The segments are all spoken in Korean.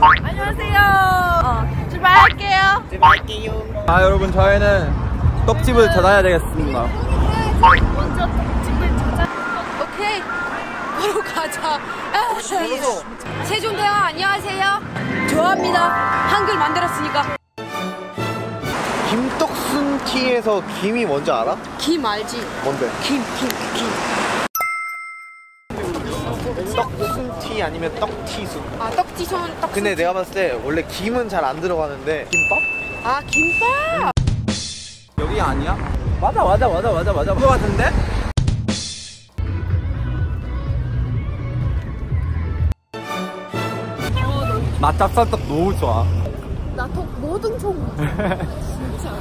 안녕하세요. 어, 출발할게요. 아 여러분 저희는 떡집을 찾아야 되겠습니다 먼저 집을 찾아. 오케이. 바로 가자. 아, 세종대왕 안녕하세요. 좋아합니다. 한글 만들었으니까. 김떡순 티에서 김이 뭔지 알아? 김 알지? 뭔데? 김, 김, 김. 아니면 떡티순 아, 떡지손, 떡. 근데 내가 봤을 때 원래 김은 잘 안 들어가는데 김밥? 아, 김밥. 여기 아니야? 맞아 맞아 맞아 맞아 맞아 그거 같은데? 나 짭쌀떡 너무 좋아 나독 모든 종. 진짜.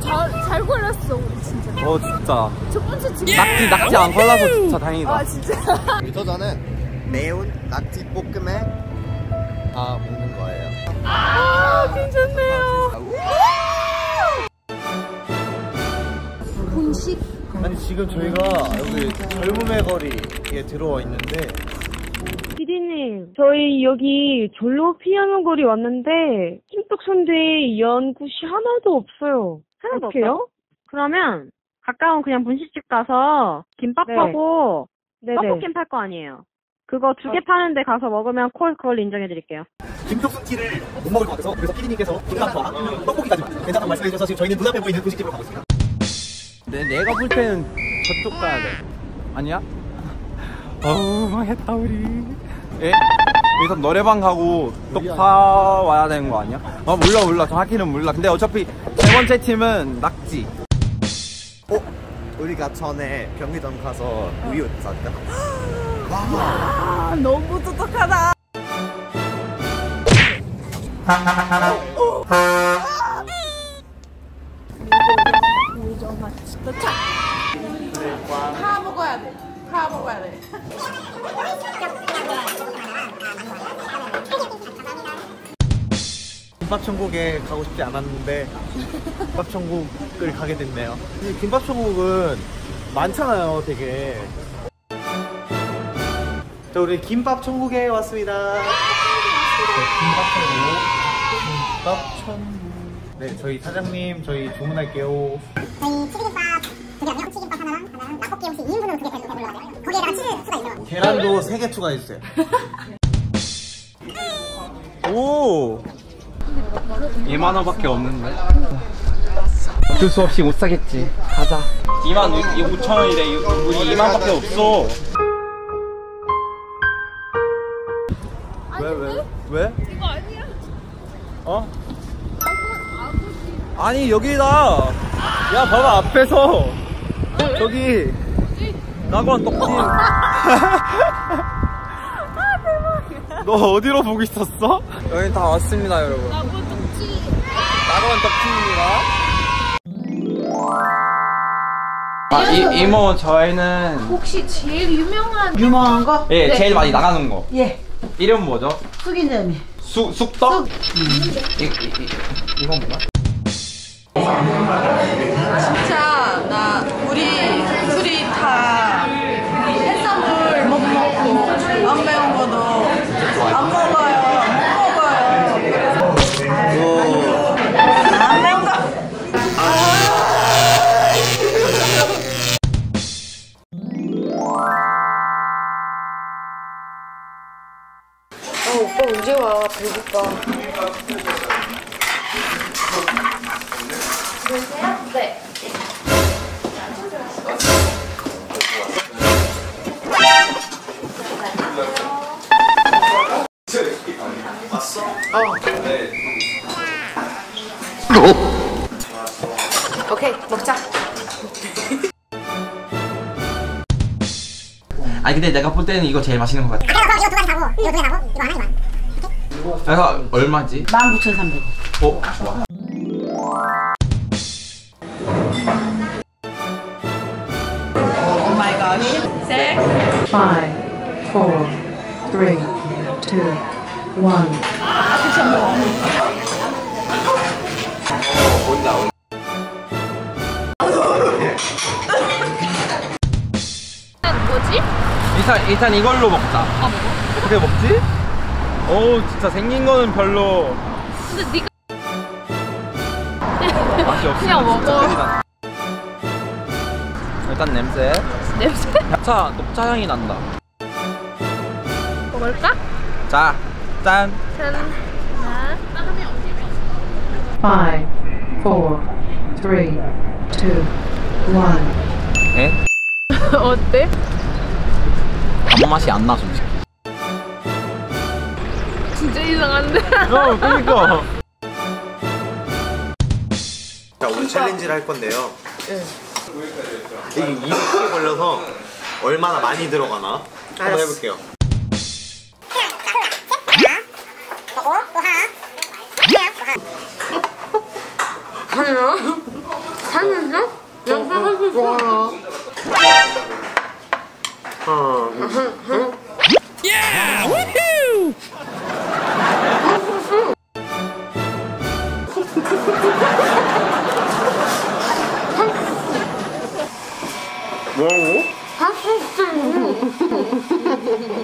잘, 잘 걸렸어, 우리 진짜. 어 진짜 첫 번째 집. 낙지 낙지 안 걸려서 진짜 다행이다 아, 진짜. 그래서 저는 매운 낙지 볶음에 다 먹는 거예요 아, 괜찮네요. 분식. 아니 지금 저희가 여기 젊음의 거리에 들어와 있는데 피디님, 저희 여기 졸로 피아노 거리 왔는데 김떡선대 연굿이 하나도 없어요. 하나도 어떡해요? 그러면 가까운 그냥 분식집 가서 김밥하고 네네. 떡볶이 팔 거 아니에요. 그거 두 개 파는데 가서 먹으면 콜 그걸 인정해드릴게요. 김떡순 티를 못 먹을 것 같아서 그래서 피디님께서 김밥과 떡볶이까지만 괜찮다고 말씀해 주셔서 지금 저희는 눈앞에 보이는 분식집으로 가고 있습니다. 내, 내가 볼 때는 저쪽 가야 돼 아니야? 어우 망했다 우리 예? 여기서 노래방 가고 떡 사와야 되는 거 아니야? 아 몰라 몰라 정확히는 몰라 근데 어차피 세 번째 팀은 낙지 어? 우리가 전에 경기장 가서 우유 샀다 아, 너무 똑똑하다. 다 먹어야 돼. 다 먹어야 돼. 김밥 천국에 가고 싶지 않았는데 김밥 천국을 가게 됐네요 이 김밥 천국은 많잖아요 되게 자 우리 김밥 천국에 왔습니다. 네, 김밥 천국. 김밥 천국 네 저희 사장님 저희 주문할게요. 저희 치즈김밥 두 개랑요. 치즈김밥 하나랑 하나랑 라볶이 혹시 2인분으로 두개 배불러야 돼요. 거기에다가 치즈 추가 있어요. 계란도 3개 추가해주세요. 오! 2만 원밖에 없는데? 어쩔 수 없이 못 사겠지. 가자. 2만 5천 원이래. 우리 2만 밖에 없어 왜? 이거 아니야? 어? 아니 여기다. 야 봐봐 앞에서. 저기. 낙원 떡집. 너 어디로 보고 있었어? 여기 다 왔습니다 여러분. 낙원 떡집. 낙원 떡집입니다. 아 이, 이모 저희는 혹시 제일 유명한 유명한 거? 예 제일 많이 나가는 거. 예. 이름 뭐죠? 숙이념이. 수, 쑥떡? 이, 이, 이, 이건 뭐야? 진짜 아 오빠 언제 와 배고파 네. 오케이 먹자. 아니 근데 내가 볼 때는 이거 제일 맛있는 것 같아 이거 두 가지 사고, 이거 두 개 사고, 이거 하나, 이거 하나. 그래서 얼마지? 19,300원. 어? 좋아 Five, four, three, two, one. 뭐지? 일단 일단 이걸로 먹자. 아 먹어? 어떻게 먹지? 어우 진짜 생긴 거는 별로 근데 네가 맛이 없어. 그냥 먹어. 일단, 일단 냄새. 냄새 녹차 녹차 향이 난다. 먹을까? 자, 짠. 짠. 하나. Five, four, three, two, one. 에? 어때? 아무 맛이 안 나 솔직히. 진짜 이상한데? 어, 그러니까. 자 오늘 챌린지를 할 건데요. 이게 20개 걸려서 얼마나 많이 들어가나 한번 해볼게요. 보고 또 하나. 근데 yeah! Woohoo! Well,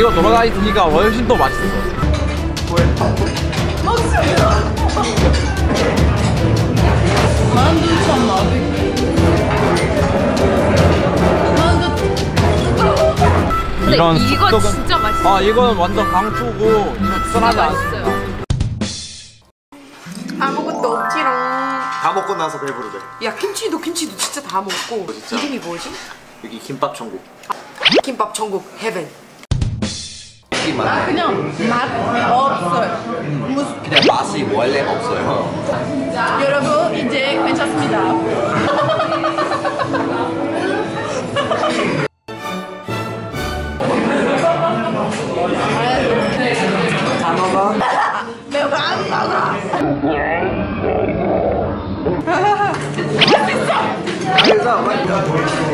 이거 돌아다니니까 훨씬 더 맛있어. 근데 이런 이거 쑥떡은- 진짜 맛있어. 아 이건 완전 강추고 쓰라지 않아. 맛있어요. 아무것도 없지롱. 다 먹고 나서 배부르대. 야 김치도 김치도 진짜 다 먹고 진짜? 이름이 뭐지? 여기 김밥 천국. 김밥 천국 헤븐. 그냥 맛 없어요. 그냥 맛이 원래 없어요. 여러분 이제 괜찮습니다.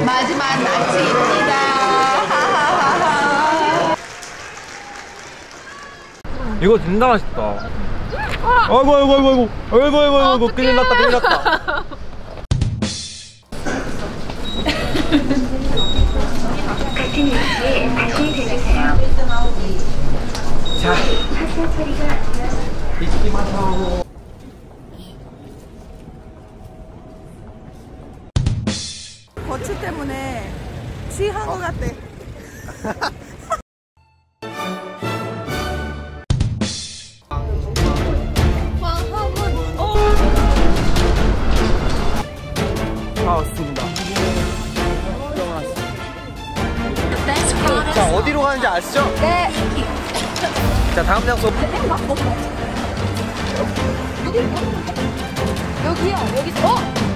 마지막 낚시 이거 진짜 맛있다. 아이고 아이고 아이고 아이고 아이고 아이고 아이고 큰일 났다 큰일 났다. 자, 잊지 마세요. 거추 때문에 취한 것 같대. 어디로 가는지 아시죠? 네. 자 다음 장소. 여기요, 여기. 어?